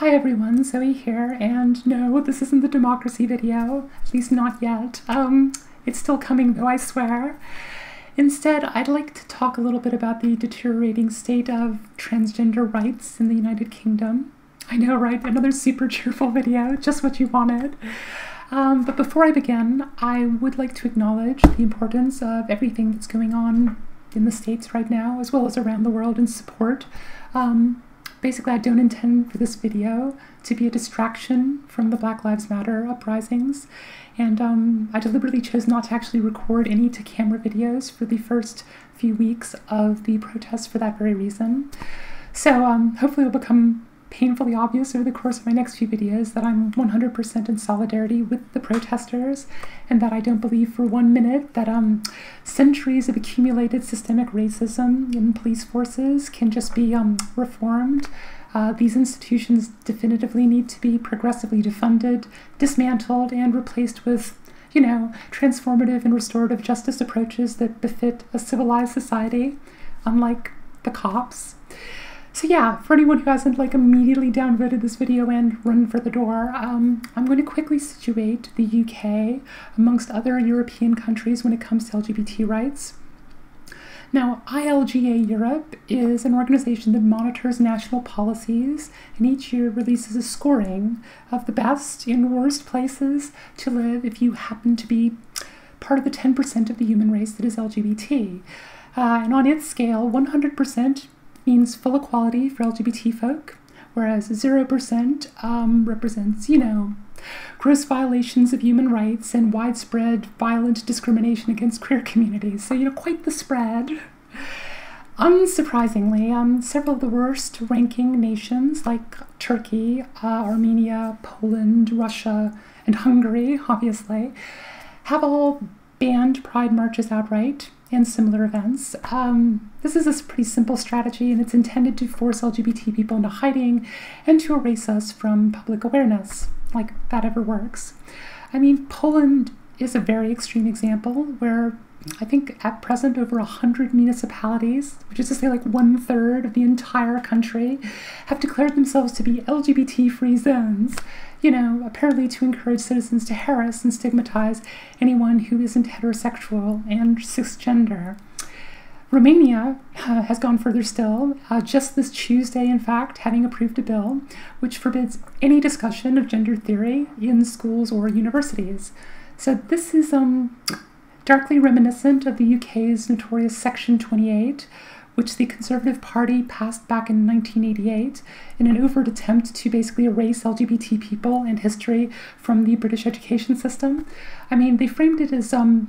Hi everyone, Zoe here, and no, this isn't the democracy video, at least not yet. Um, it's still coming though, I swear. Instead, I'd like to talk a little bit about the deteriorating state of transgender rights in the United Kingdom. I know, right? Another super cheerful video, just what you wanted. Um, but before I begin, I would like to acknowledge the importance of everything that's going on in the States right now, as well as around the world in support. Um, Basically, I don't intend for this video to be a distraction from the Black Lives Matter uprisings, and um, I deliberately chose not to actually record any to camera videos for the first few weeks of the protests for that very reason. So um, hopefully it'll become painfully obvious over the course of my next few videos that I'm 100% in solidarity with the protesters and that I don't believe for one minute that um, centuries of accumulated systemic racism in police forces can just be um, reformed. Uh, these institutions definitively need to be progressively defunded, dismantled, and replaced with you know, transformative and restorative justice approaches that befit a civilized society, unlike the cops. So yeah, for anyone who hasn't like immediately downvoted this video and run for the door, um, I'm going to quickly situate the UK amongst other European countries when it comes to LGBT rights. Now, ILGA Europe is an organization that monitors national policies and each year releases a scoring of the best and worst places to live if you happen to be part of the 10% of the human race that is LGBT. Uh, and on its scale, 100% means full equality for LGBT folk, whereas 0% um, represents, you know, gross violations of human rights and widespread violent discrimination against queer communities. So, you know, quite the spread. Unsurprisingly, um, several of the worst ranking nations like Turkey, uh, Armenia, Poland, Russia, and Hungary, obviously, have all banned pride marches outright and similar events. Um, this is a pretty simple strategy, and it's intended to force LGBT people into hiding and to erase us from public awareness, like that ever works. I mean, Poland is a very extreme example where I think at present over 100 municipalities, which is to say like one third of the entire country, have declared themselves to be LGBT free zones you know, apparently to encourage citizens to harass and stigmatize anyone who isn't heterosexual and cisgender. Romania uh, has gone further still, uh, just this Tuesday, in fact, having approved a bill which forbids any discussion of gender theory in schools or universities. So, this is um, darkly reminiscent of the UK's notorious Section 28, which the Conservative Party passed back in 1988 in an overt attempt to basically erase LGBT people and history from the British education system. I mean, they framed it as um,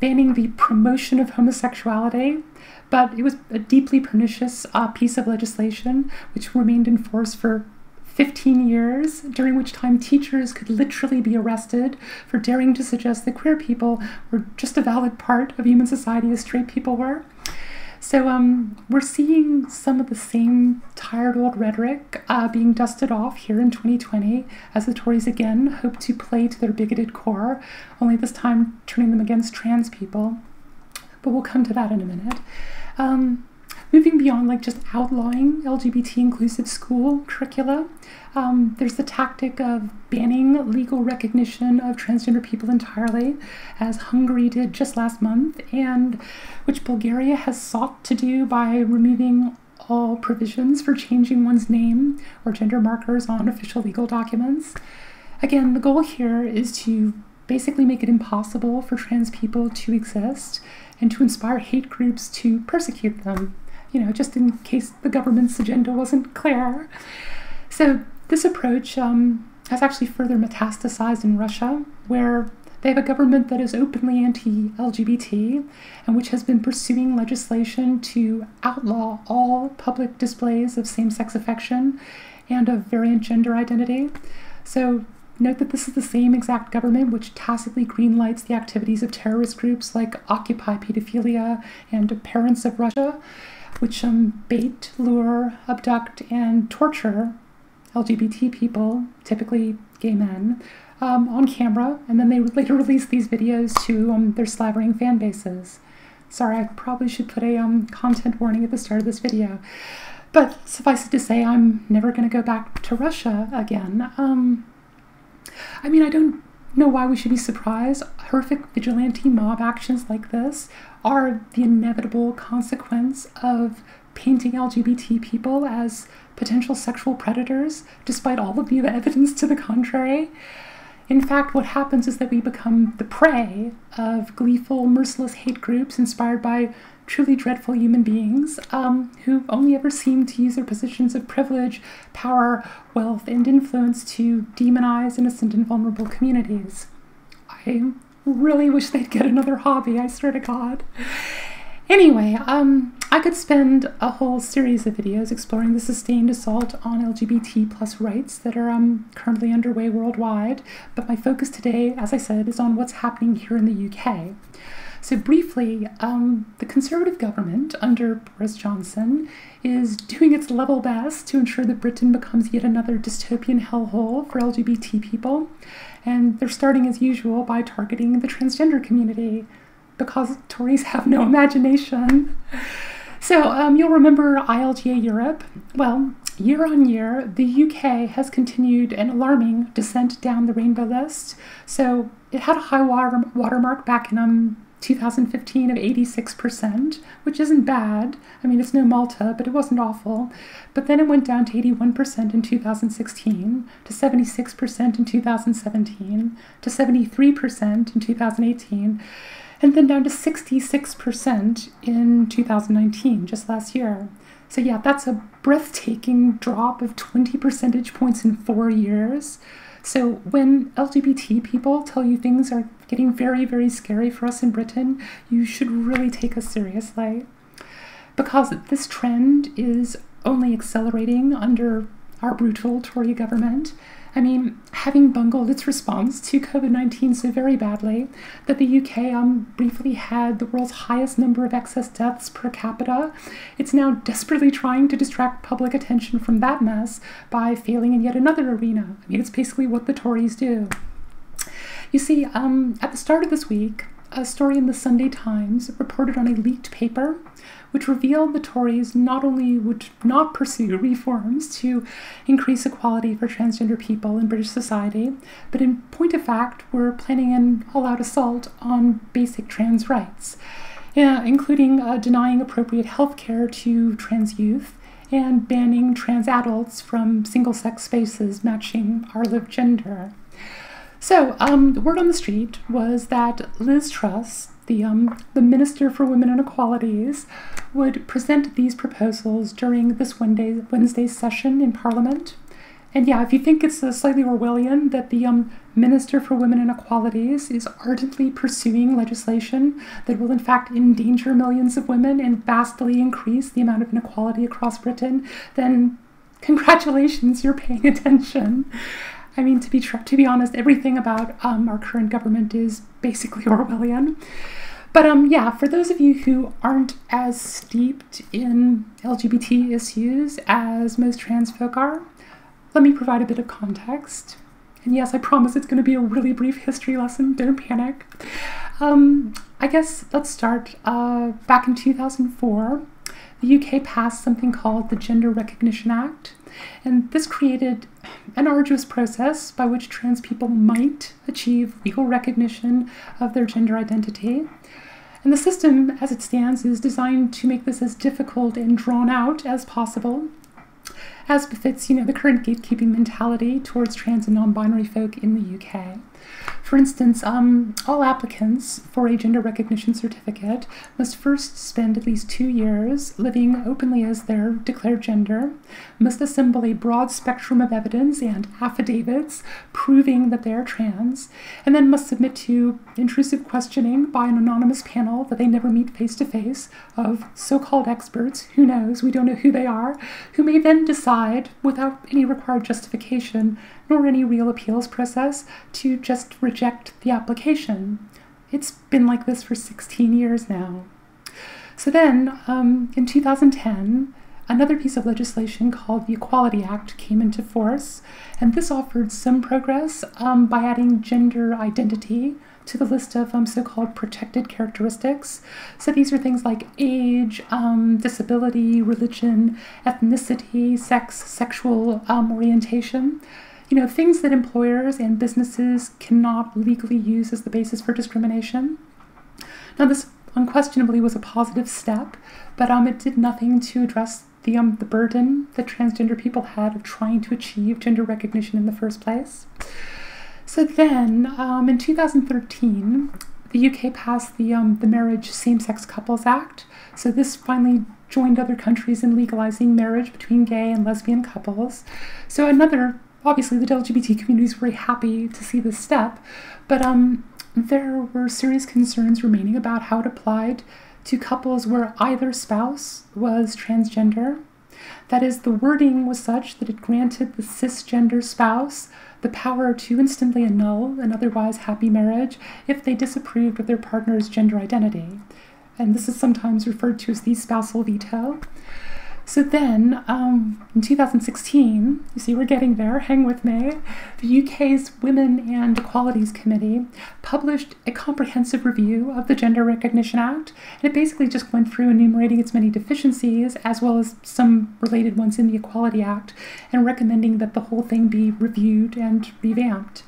banning the promotion of homosexuality, but it was a deeply pernicious uh, piece of legislation which remained in force for 15 years, during which time teachers could literally be arrested for daring to suggest that queer people were just a valid part of human society as straight people were. So um, we're seeing some of the same tired old rhetoric uh, being dusted off here in 2020 as the Tories again hope to play to their bigoted core, only this time turning them against trans people. But we'll come to that in a minute. Um, moving beyond like just outlawing LGBT inclusive school curricula, um, there's the tactic of banning legal recognition of transgender people entirely, as Hungary did just last month, and which Bulgaria has sought to do by removing all provisions for changing one's name or gender markers on official legal documents. Again, the goal here is to basically make it impossible for trans people to exist and to inspire hate groups to persecute them you know, just in case the government's agenda wasn't clear. So this approach um, has actually further metastasized in Russia, where they have a government that is openly anti LGBT and which has been pursuing legislation to outlaw all public displays of same sex affection and of variant gender identity. So, note that this is the same exact government which tacitly greenlights the activities of terrorist groups like Occupy Pedophilia and Parents of Russia, which um, bait, lure, abduct, and torture LGBT people, typically gay men, um, on camera, and then they would later release these videos to um, their slavering fan bases. Sorry, I probably should put a um, content warning at the start of this video. But suffice it to say, I'm never going to go back to Russia again. Um, I mean, I don't know why we should be surprised. Horrific vigilante mob actions like this are the inevitable consequence of painting LGBT people as potential sexual predators, despite all of the evidence to the contrary. In fact, what happens is that we become the prey of gleeful, merciless hate groups inspired by truly dreadful human beings um, who only ever seem to use their positions of privilege, power, wealth, and influence to demonize innocent and vulnerable communities. I really wish they'd get another hobby, I swear to God. Anyway, um, I could spend a whole series of videos exploring the sustained assault on LGBT plus rights that are um, currently underway worldwide, but my focus today, as I said, is on what's happening here in the UK. So, briefly, um, the Conservative government under Boris Johnson is doing its level best to ensure that Britain becomes yet another dystopian hellhole for LGBT people. And they're starting, as usual, by targeting the transgender community because Tories have no imagination. So, um, you'll remember ILGA Europe. Well, year on year, the UK has continued an alarming descent down the rainbow list. So, it had a high water, watermark back in um, 2015 of 86%, which isn't bad. I mean, it's no Malta, but it wasn't awful. But then it went down to 81% in 2016, to 76% in 2017, to 73% in 2018, and then down to 66% in 2019, just last year. So, yeah, that's a breathtaking drop of 20 percentage points in four years. So when LGBT people tell you things are getting very, very scary for us in Britain, you should really take us seriously. Because this trend is only accelerating under our brutal Tory government, I mean, having bungled its response to COVID 19 so very badly that the UK um, briefly had the world's highest number of excess deaths per capita, it's now desperately trying to distract public attention from that mess by failing in yet another arena. I mean, it's basically what the Tories do. You see, um, at the start of this week, a story in the Sunday Times reported on a leaked paper which revealed the Tories not only would not pursue reforms to increase equality for transgender people in British society, but in point of fact were planning an all out assault on basic trans rights, including uh, denying appropriate health care to trans youth and banning trans adults from single sex spaces matching our lived gender. So, um, the word on the street was that Liz Truss, the, um, the Minister for Women and Equalities, would present these proposals during this Wednesday, Wednesday's session in Parliament. And yeah, if you think it's slightly Orwellian that the um, Minister for Women and Equalities is ardently pursuing legislation that will in fact endanger millions of women and vastly increase the amount of inequality across Britain, then congratulations, you're paying attention. I mean, to be to be honest, everything about um, our current government is basically Orwellian. But um, yeah, for those of you who aren't as steeped in LGBT issues as most trans folk are, let me provide a bit of context. And yes, I promise it's going to be a really brief history lesson. Don't panic. Um, I guess let's start. Uh, back in 2004, the UK passed something called the Gender Recognition Act, and this created an arduous process by which trans people might achieve legal recognition of their gender identity. And the system, as it stands, is designed to make this as difficult and drawn out as possible, as befits, you know, the current gatekeeping mentality towards trans and non-binary folk in the UK. For instance, um, all applicants for a gender recognition certificate must first spend at least two years living openly as their declared gender, must assemble a broad spectrum of evidence and affidavits proving that they are trans, and then must submit to intrusive questioning by an anonymous panel that they never meet face to face of so called experts, who knows, we don't know who they are, who may then decide, without any required justification, nor any real appeals process to just reject the application. It's been like this for 16 years now. So then, um, in 2010, another piece of legislation called the Equality Act came into force, and this offered some progress um, by adding gender identity to the list of um, so called protected characteristics. So these are things like age, um, disability, religion, ethnicity, sex, sexual um, orientation. You know, things that employers and businesses cannot legally use as the basis for discrimination. Now, this unquestionably was a positive step, but um, it did nothing to address the, um, the burden that transgender people had of trying to achieve gender recognition in the first place. So then, um, in 2013, the UK passed the, um, the Marriage Same Sex Couples Act. So this finally joined other countries in legalizing marriage between gay and lesbian couples. So another, obviously, the LGBT community is very happy to see this step, but um, there were serious concerns remaining about how it applied to couples where either spouse was transgender. That is, the wording was such that it granted the cisgender spouse the power to instantly annul an otherwise happy marriage if they disapproved of their partner's gender identity. And this is sometimes referred to as the spousal veto. So then, um, in 2016, you see we're getting there, hang with me, the UK's Women and Equalities Committee published a comprehensive review of the Gender Recognition Act, and it basically just went through enumerating its many deficiencies, as well as some related ones in the Equality Act, and recommending that the whole thing be reviewed and revamped.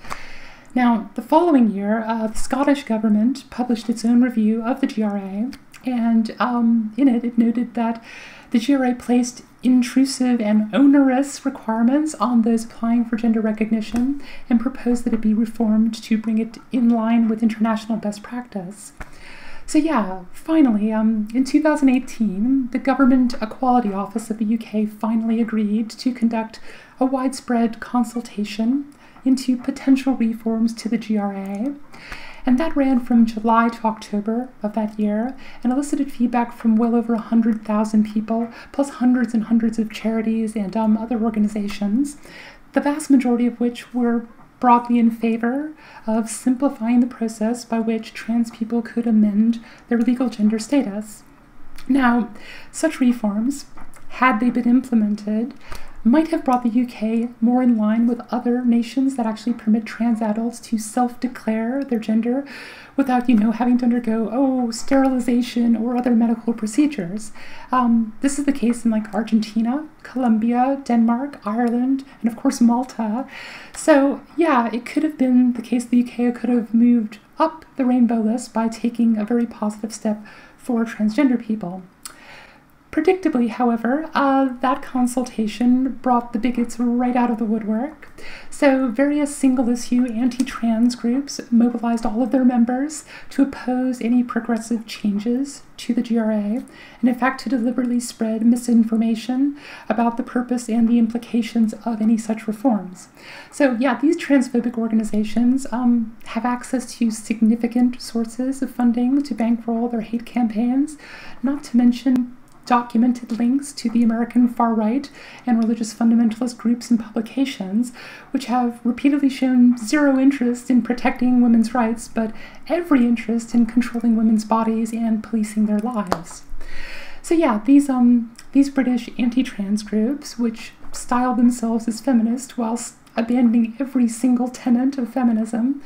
Now, the following year, uh, the Scottish government published its own review of the GRA, and um, in it, it noted that the GRA placed intrusive and onerous requirements on those applying for gender recognition and proposed that it be reformed to bring it in line with international best practice. So, yeah, finally, um, in 2018, the Government Equality Office of the UK finally agreed to conduct a widespread consultation into potential reforms to the GRA and that ran from July to October of that year and elicited feedback from well over 100,000 people, plus hundreds and hundreds of charities and um, other organizations, the vast majority of which were broadly in favor of simplifying the process by which trans people could amend their legal gender status. Now, such reforms, had they been implemented, might have brought the UK more in line with other nations that actually permit trans adults to self declare their gender without, you know, having to undergo, oh, sterilization or other medical procedures. Um, this is the case in like Argentina, Colombia, Denmark, Ireland, and of course Malta. So, yeah, it could have been the case the UK could have moved up the rainbow list by taking a very positive step for transgender people. Predictably, however, uh, that consultation brought the bigots right out of the woodwork. So, various single issue anti trans groups mobilized all of their members to oppose any progressive changes to the GRA, and in fact, to deliberately spread misinformation about the purpose and the implications of any such reforms. So, yeah, these transphobic organizations um, have access to significant sources of funding to bankroll their hate campaigns, not to mention documented links to the American far right and religious fundamentalist groups and publications, which have repeatedly shown zero interest in protecting women's rights, but every interest in controlling women's bodies and policing their lives. So yeah, these um these British anti-trans groups, which style themselves as feminist whilst abandoning every single tenet of feminism,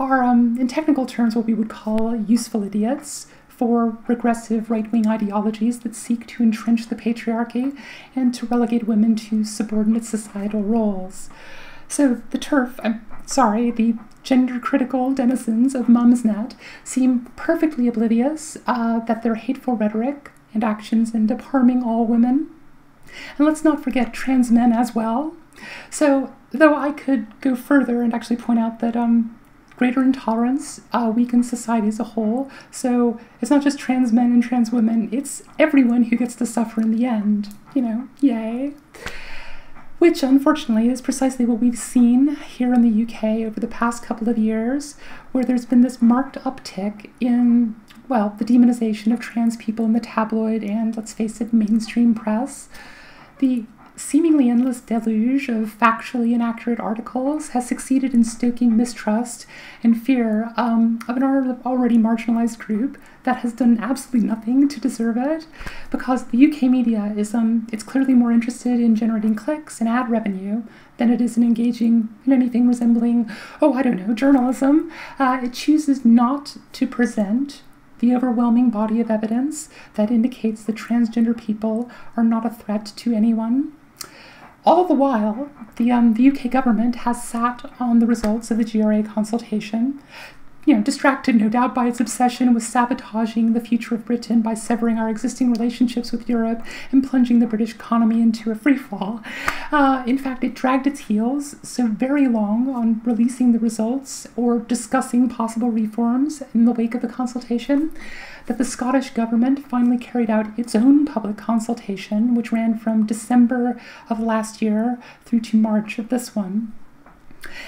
are um, in technical terms what we would call useful idiots for regressive right wing ideologies that seek to entrench the patriarchy and to relegate women to subordinate societal roles. So the TERF, I'm sorry, the gender critical denizens of Mumsnet seem perfectly oblivious uh, that their hateful rhetoric and actions end up harming all women. And let's not forget trans men as well. So, though I could go further and actually point out that um, greater intolerance uh, weakens society as a whole. So it's not just trans men and trans women, it's everyone who gets to suffer in the end. You know, yay. Which, unfortunately, is precisely what we've seen here in the UK over the past couple of years, where there's been this marked uptick in, well, the demonization of trans people in the tabloid and, let's face it, mainstream press. The seemingly endless deluge of factually inaccurate articles has succeeded in stoking mistrust and fear um, of an already marginalized group that has done absolutely nothing to deserve it because the UK media is um, it's clearly more interested in generating clicks and ad revenue than it is in engaging in anything resembling, oh, I don't know, journalism. Uh, it chooses not to present the overwhelming body of evidence that indicates that transgender people are not a threat to anyone. All the while, the, um, the UK government has sat on the results of the GRA consultation, you know, distracted no doubt by its obsession with sabotaging the future of Britain by severing our existing relationships with Europe and plunging the British economy into a freefall. Uh, in fact, it dragged its heels so very long on releasing the results or discussing possible reforms in the wake of the consultation that the Scottish government finally carried out its own public consultation, which ran from December of last year through to March of this one.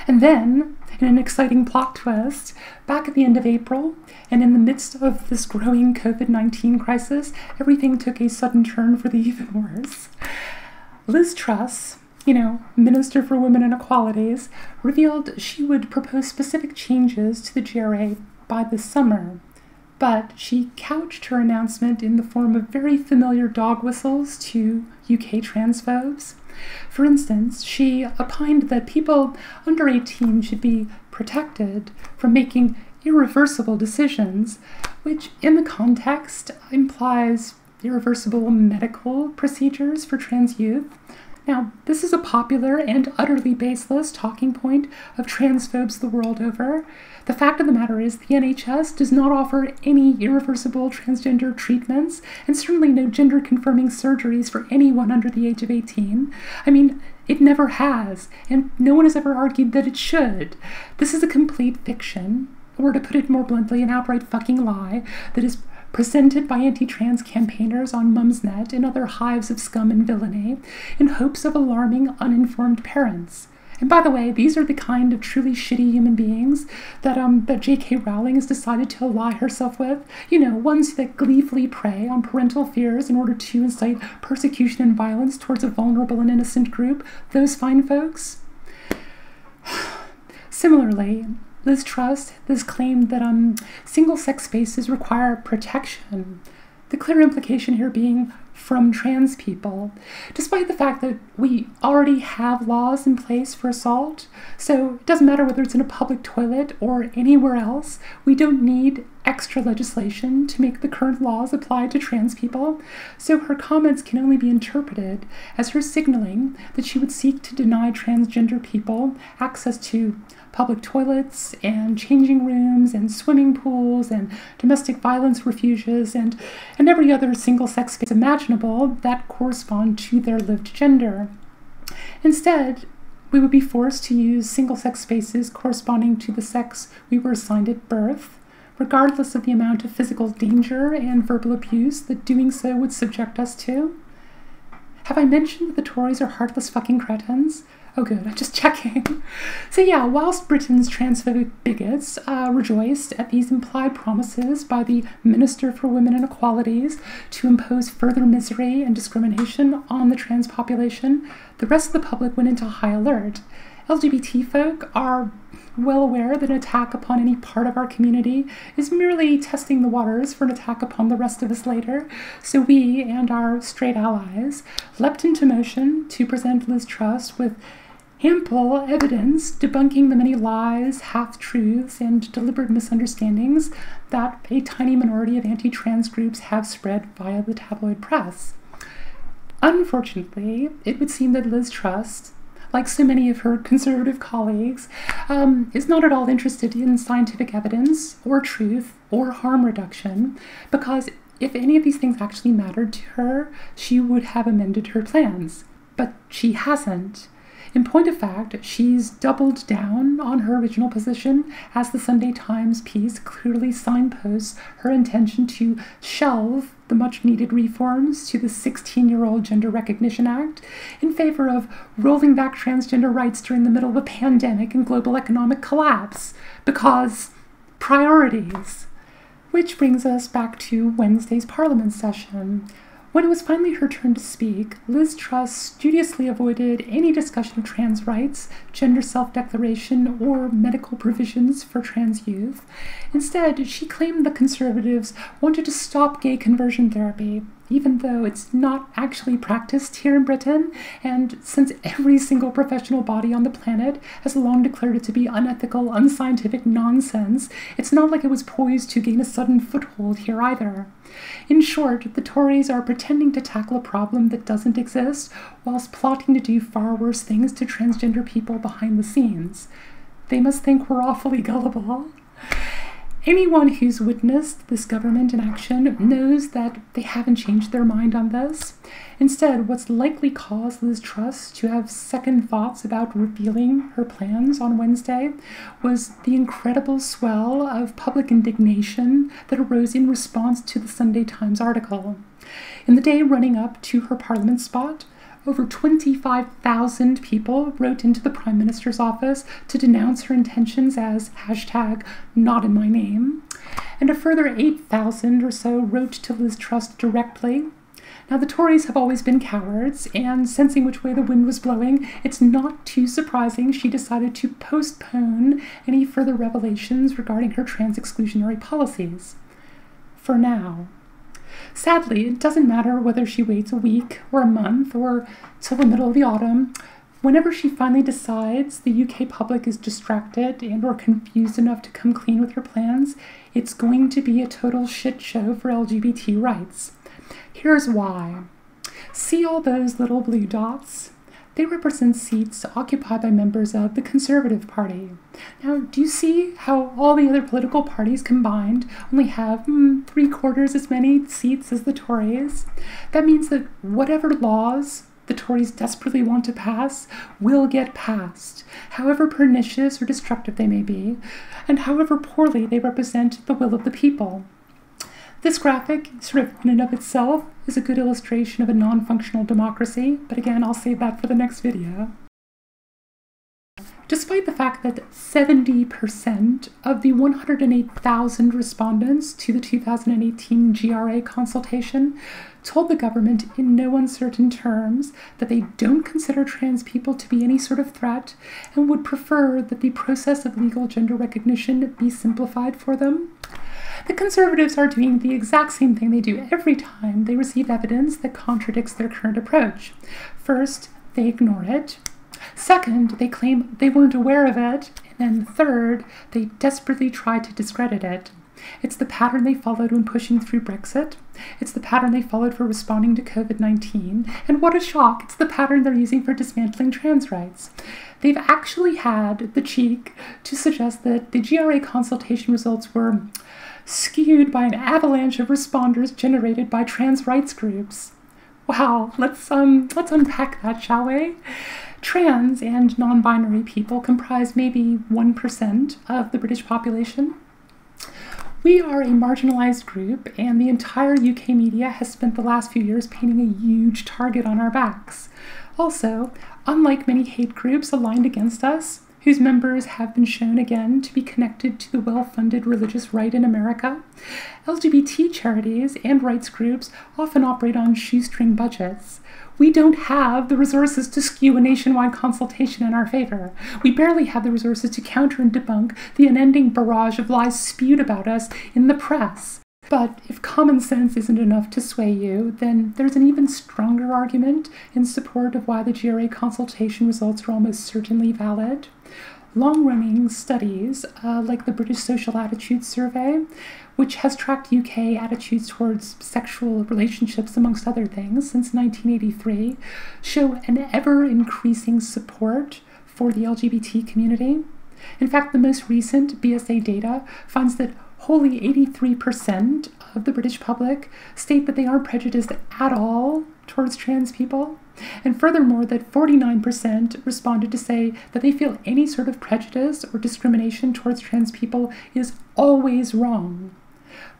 And then, in an exciting plot twist, back at the end of April, and in the midst of this growing COVID 19 crisis, everything took a sudden turn for the even worse. Liz Truss, you know, Minister for Women and Equalities, revealed she would propose specific changes to the GRA by this summer but she couched her announcement in the form of very familiar dog whistles to UK transphobes. For instance, she opined that people under 18 should be protected from making irreversible decisions, which in the context implies irreversible medical procedures for trans youth. Now, this is a popular and utterly baseless talking point of transphobes the world over. The fact of the matter is, the NHS does not offer any irreversible transgender treatments, and certainly no gender confirming surgeries for anyone under the age of 18. I mean, it never has, and no one has ever argued that it should. This is a complete fiction, or to put it more bluntly, an outright fucking lie that is presented by anti trans campaigners on Mumsnet and other hives of scum and villainy in hopes of alarming uninformed parents. And by the way, these are the kind of truly shitty human beings that um that J.K. Rowling has decided to ally herself with. You know, ones that gleefully prey on parental fears in order to incite persecution and violence towards a vulnerable and innocent group. Those fine folks. Similarly, Liz Truss, this claim that um, single sex spaces require protection. The clear implication here being from trans people, despite the fact that we already have laws in place for assault. So it doesn't matter whether it's in a public toilet or anywhere else, we don't need extra legislation to make the current laws apply to trans people. So her comments can only be interpreted as her signaling that she would seek to deny transgender people access to public toilets and changing rooms and swimming pools and domestic violence refuges and, and every other single sex space imaginable that correspond to their lived gender. Instead, we would be forced to use single sex spaces corresponding to the sex we were assigned at birth, regardless of the amount of physical danger and verbal abuse that doing so would subject us to. Have I mentioned that the Tories are heartless fucking cretins? Oh, good. I'm just checking. So, yeah, whilst Britain's transphobic bigots uh, rejoiced at these implied promises by the Minister for Women and Equalities to impose further misery and discrimination on the trans population, the rest of the public went into high alert. LGBT folk are well aware that an attack upon any part of our community is merely testing the waters for an attack upon the rest of us later, so we and our straight allies leapt into motion to present Liz Truss with ample evidence debunking the many lies, half truths, and deliberate misunderstandings that a tiny minority of anti trans groups have spread via the tabloid press. Unfortunately, it would seem that Liz Truss, like so many of her conservative colleagues, um, is not at all interested in scientific evidence or truth or harm reduction because if any of these things actually mattered to her, she would have amended her plans. But she hasn't. In point of fact, she's doubled down on her original position as the Sunday Times piece clearly signposts her intention to shelve the much needed reforms to the 16 year old Gender Recognition Act in favor of rolling back transgender rights during the middle of a pandemic and global economic collapse. Because priorities. Which brings us back to Wednesday's Parliament session When it was finally her turn to speak, Liz Truss studiously avoided any discussion of trans rights, gender self declaration, or medical provisions for trans youth. Instead, she claimed the conservatives wanted to stop gay conversion therapy, even though it's not actually practiced here in Britain, and since every single professional body on the planet has long declared it to be unethical, unscientific nonsense, it's not like it was poised to gain a sudden foothold here either. In short, the Tories are pretending to tackle a problem that doesn't exist, whilst plotting to do far worse things to transgender people behind the scenes. They must think we're awfully gullible. Anyone who's witnessed this government in action knows that they haven't changed their mind on this. Instead, what's likely caused Liz Truss to have second thoughts about revealing her plans on Wednesday was the incredible swell of public indignation that arose in response to the Sunday Times article. In the day running up to her parliament spot, over 25,000 people wrote into the Prime Minister's office to denounce her intentions as hashtag not in my name, and a further 8,000 or so wrote to Liz Truss directly. Now, the Tories have always been cowards, and sensing which way the wind was blowing, it's not too surprising she decided to postpone any further revelations regarding her trans exclusionary policies. For now. Sadly, it doesn't matter whether she waits a week or a month or till the middle of the autumn. Whenever she finally decides the UK public is distracted and or confused enough to come clean with her plans, it's going to be a total shit show for LGBT rights. Here's why. See all those little blue dots? They represent seats occupied by members of the Conservative Party. Now, do you see how all the other political parties combined only have mm, three quarters as many seats as the Tories? That means that whatever laws the Tories desperately want to pass will get passed, however pernicious or destructive they may be, and however poorly they represent the will of the people. This graphic, sort of in and of itself, is a good illustration of a non-functional democracy, but again, I'll save that for the next video. Despite the fact that 70% of the 108,000 respondents to the 2018 GRA consultation told the government in no uncertain terms that they don't consider trans people to be any sort of threat and would prefer that the process of legal gender recognition be simplified for them, the Conservatives are doing the exact same thing they do every time they receive evidence that contradicts their current approach. First, they ignore it. Second, they claim they weren't aware of it. And then third, they desperately try to discredit it. It's the pattern they followed when pushing through Brexit. It's the pattern they followed for responding to COVID 19. And what a shock! It's the pattern they're using for dismantling trans rights. They've actually had the cheek to suggest that the GRA consultation results were skewed by an avalanche of responders generated by trans rights groups. Wow, let's um let's unpack that, shall we? Trans and non-binary people comprise maybe 1% of the British population. We are a marginalized group, and the entire UK media has spent the last few years painting a huge target on our backs. Also, unlike many hate groups aligned against us, whose members have been shown again to be connected to the well funded religious right in America. LGBT charities and rights groups often operate on shoestring budgets. We don't have the resources to skew a nationwide consultation in our favor. We barely have the resources to counter and debunk the unending barrage of lies spewed about us in the press. But if common sense isn't enough to sway you, then there's an even stronger argument in support of why the GRA consultation results are almost certainly valid. Long running studies, uh, like the British Social Attitudes Survey, which has tracked UK attitudes towards sexual relationships, amongst other things, since 1983, show an ever increasing support for the LGBT community. In fact, the most recent BSA data finds that wholly 83% of the British public state that they aren't prejudiced at all towards trans people. And furthermore, that 49% responded to say that they feel any sort of prejudice or discrimination towards trans people is always wrong.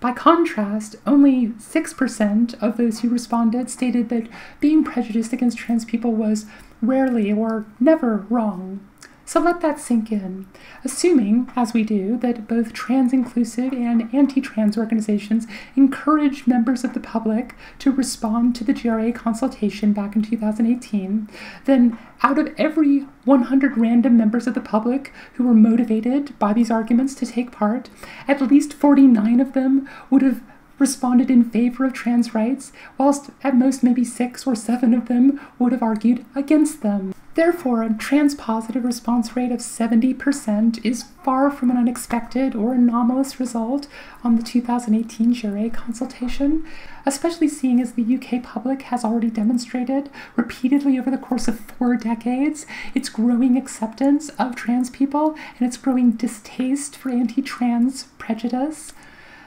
By contrast, only 6% of those who responded stated that being prejudiced against trans people was rarely or never wrong. So let that sink in, assuming, as we do, that both trans inclusive and anti trans organizations encouraged members of the public to respond to the GRA consultation back in 2018, then out of every 100 random members of the public who were motivated by these arguments to take part, at least 49 of them would have responded in favor of trans rights, whilst at most maybe six or seven of them would have argued against them. Therefore, a trans positive response rate of 70% is far from an unexpected or anomalous result on the 2018 GRA consultation, especially seeing as the UK public has already demonstrated repeatedly over the course of four decades its growing acceptance of trans people and its growing distaste for anti trans prejudice.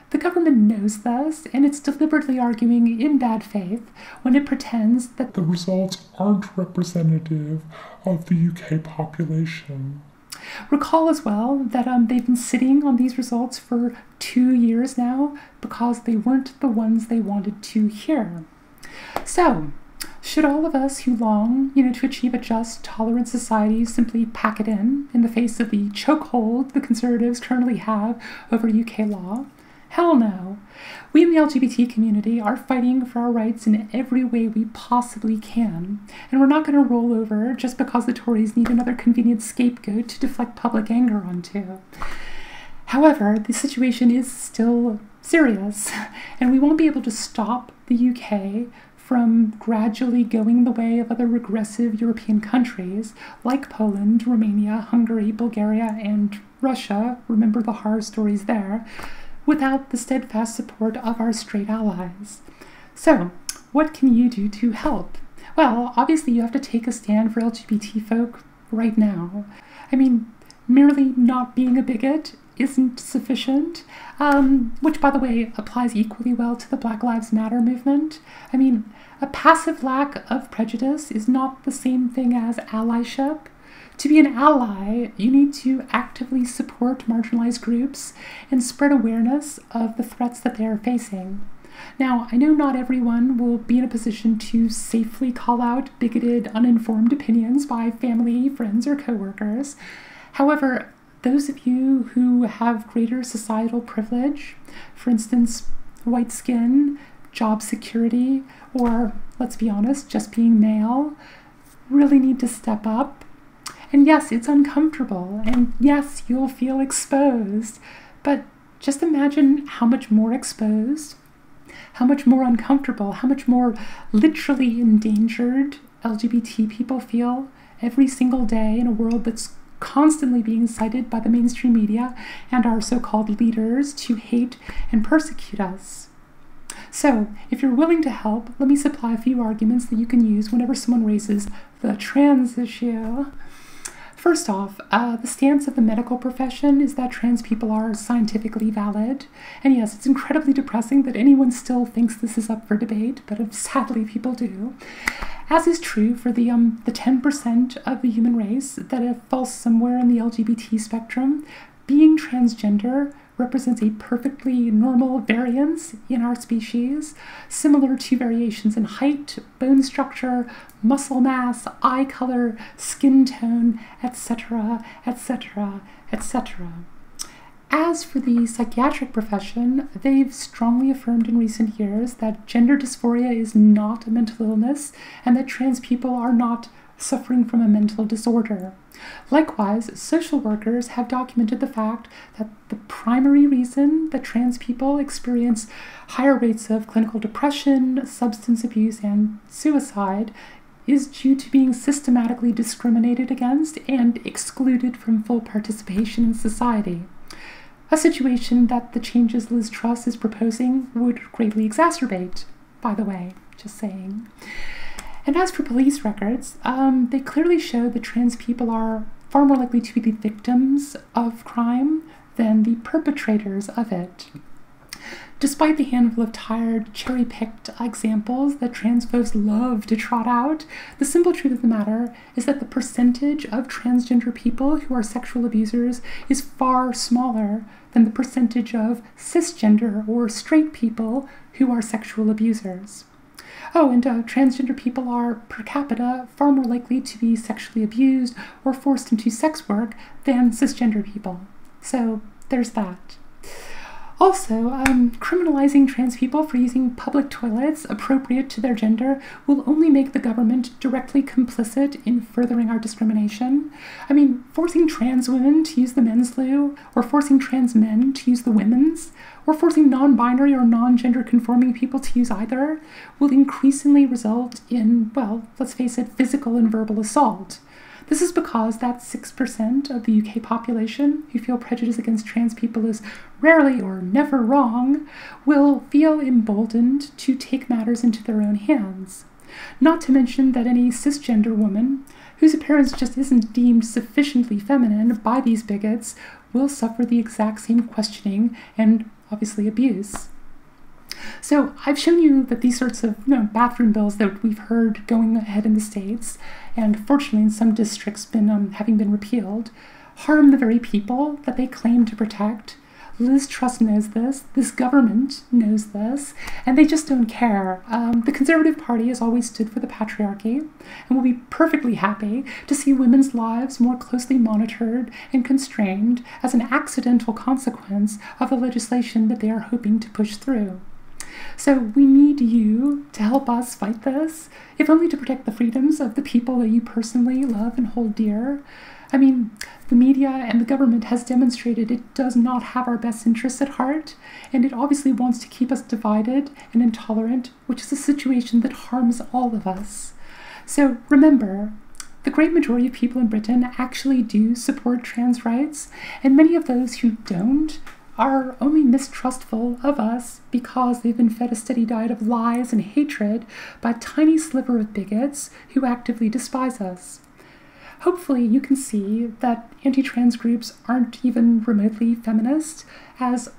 The government knows this, and it's deliberately arguing in bad faith when it pretends that the results aren't representative of the UK population. Recall as well that um, they've been sitting on these results for two years now because they weren't the ones they wanted to hear. So, should all of us who long, you know, to achieve a just, tolerant society simply pack it in in the face of the chokehold the conservatives currently have over UK law? Hell no. We in the LGBT community are fighting for our rights in every way we possibly can, and we're not going to roll over just because the Tories need another convenient scapegoat to deflect public anger onto. However, the situation is still serious, and we won't be able to stop the UK from gradually going the way of other regressive European countries like Poland, Romania, Hungary, Bulgaria, and Russia. Remember the horror stories there without the steadfast support of our straight allies. So, what can you do to help? Well, obviously, you have to take a stand for LGBT folk right now. I mean, merely not being a bigot isn't sufficient, um, which, by the way, applies equally well to the Black Lives Matter movement. I mean, a passive lack of prejudice is not the same thing as allyship. To be an ally, you need to actively support marginalized groups and spread awareness of the threats that they are facing. Now, I know not everyone will be in a position to safely call out bigoted, uninformed opinions by family, friends, or coworkers. However, those of you who have greater societal privilege, for instance, white skin, job security, or let's be honest, just being male, really need to step up and yes, it's uncomfortable. And yes, you'll feel exposed. But just imagine how much more exposed, how much more uncomfortable, how much more literally endangered LGBT people feel every single day in a world that's constantly being cited by the mainstream media and our so called leaders to hate and persecute us. So, if you're willing to help, let me supply a few arguments that you can use whenever someone raises the trans issue. First off, uh, the stance of the medical profession is that trans people are scientifically valid. And yes, it's incredibly depressing that anyone still thinks this is up for debate, but sadly people do. As is true for the, um, the 10% of the human race that falls somewhere in the LGBT spectrum, being transgender represents a perfectly normal variance in our species, similar to variations in height, bone structure, muscle mass, eye color, skin tone, etc., etc., etc. As for the psychiatric profession, they've strongly affirmed in recent years that gender dysphoria is not a mental illness and that trans people are not suffering from a mental disorder. Likewise, social workers have documented the fact that the primary reason that trans people experience higher rates of clinical depression, substance abuse, and suicide is due to being systematically discriminated against and excluded from full participation in society. A situation that the changes Liz Truss is proposing would greatly exacerbate, by the way, just saying. And as for police records, um, they clearly show that trans people are far more likely to be the victims of crime than the perpetrators of it. Despite the handful of tired, cherry picked examples that transphobes love to trot out, the simple truth of the matter is that the percentage of transgender people who are sexual abusers is far smaller than the percentage of cisgender or straight people who are sexual abusers. Oh, and uh, transgender people are, per capita, far more likely to be sexually abused or forced into sex work than cisgender people. So there's that. Also, um, criminalizing trans people for using public toilets appropriate to their gender will only make the government directly complicit in furthering our discrimination. I mean, forcing trans women to use the men's loo, or forcing trans men to use the women's, or forcing non binary or non gender conforming people to use either will increasingly result in, well, let's face it, physical and verbal assault. This is because that 6% of the UK population who feel prejudice against trans people is rarely or never wrong will feel emboldened to take matters into their own hands. Not to mention that any cisgender woman whose appearance just isn't deemed sufficiently feminine by these bigots will suffer the exact same questioning and obviously abuse. So I've shown you that these sorts of you know, bathroom bills that we've heard going ahead in the states, and fortunately in some districts been um, having been repealed, harm the very people that they claim to protect. Liz Truss knows this, this government knows this, and they just don't care. Um, the Conservative Party has always stood for the patriarchy and will be perfectly happy to see women's lives more closely monitored and constrained as an accidental consequence of the legislation that they are hoping to push through. So we need you to help us fight this, if only to protect the freedoms of the people that you personally love and hold dear. I mean, the media and the government has demonstrated it does not have our best interests at heart, and it obviously wants to keep us divided and intolerant, which is a situation that harms all of us. So remember, the great majority of people in Britain actually do support trans rights, and many of those who don't are only mistrustful of us because they've been fed a steady diet of lies and hatred by a tiny sliver of bigots who actively despise us. Hopefully, you can see that anti trans groups aren't even remotely feminist, as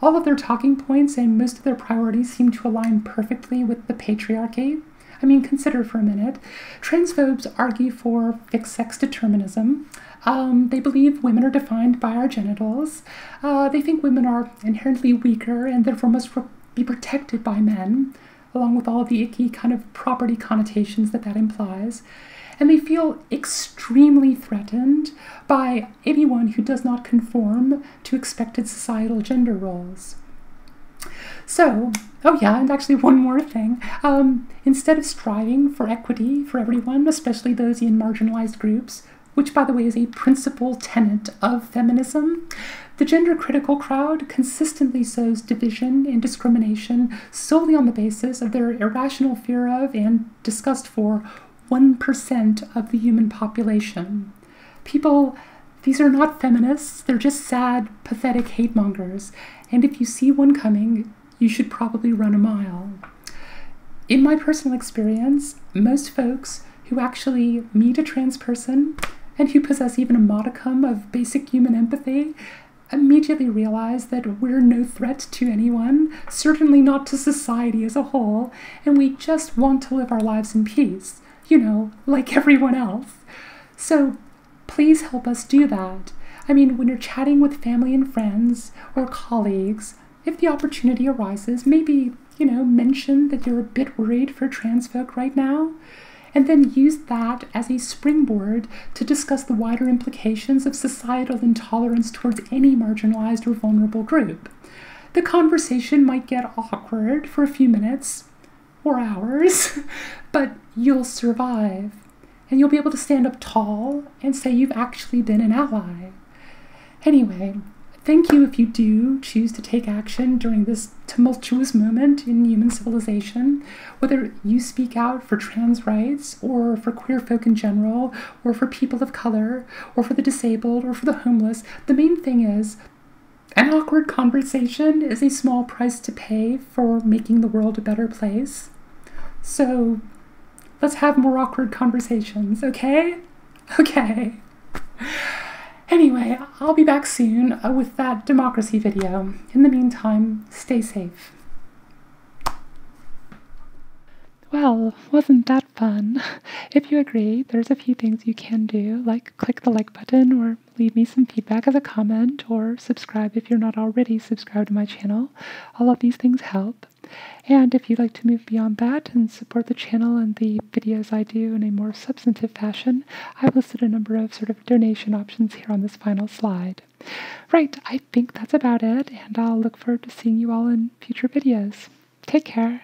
all of their talking points and most of their priorities seem to align perfectly with the patriarchy. I mean, consider for a minute. Transphobes argue for fixed sex determinism, um, they believe women are defined by our genitals. Uh, they think women are inherently weaker and therefore must be protected by men, along with all the icky kind of property connotations that that implies. And they feel extremely threatened by anyone who does not conform to expected societal gender roles. So, oh yeah, and actually, one more thing. Um, instead of striving for equity for everyone, especially those in marginalized groups, which, by the way, is a principal tenet of feminism, the gender critical crowd consistently sows division and discrimination solely on the basis of their irrational fear of and disgust for 1% of the human population. People, these are not feminists, they're just sad, pathetic hate mongers, and if you see one coming, you should probably run a mile. In my personal experience, most folks who actually meet a trans person and who possess even a modicum of basic human empathy immediately realize that we're no threat to anyone, certainly not to society as a whole, and we just want to live our lives in peace, you know, like everyone else. So please help us do that. I mean, when you're chatting with family and friends or colleagues, if the opportunity arises, maybe, you know, mention that you're a bit worried for trans folk right now and then use that as a springboard to discuss the wider implications of societal intolerance towards any marginalized or vulnerable group. The conversation might get awkward for a few minutes or hours, but you'll survive. And you'll be able to stand up tall and say you've actually been an ally. Anyway, Thank you if you do choose to take action during this tumultuous moment in human civilization, whether you speak out for trans rights, or for queer folk in general, or for people of color, or for the disabled, or for the homeless. The main thing is an awkward conversation is a small price to pay for making the world a better place. So let's have more awkward conversations, okay? Okay. Anyway, I'll be back soon uh, with that democracy video. In the meantime, stay safe. Well, wasn't that fun? If you agree, there's a few things you can do, like click the like button or leave me some feedback as a comment or subscribe if you're not already subscribed to my channel. All of these things help. And if you'd like to move beyond that and support the channel and the videos I do in a more substantive fashion, I've listed a number of sort of donation options here on this final slide. Right, I think that's about it, and I'll look forward to seeing you all in future videos. Take care.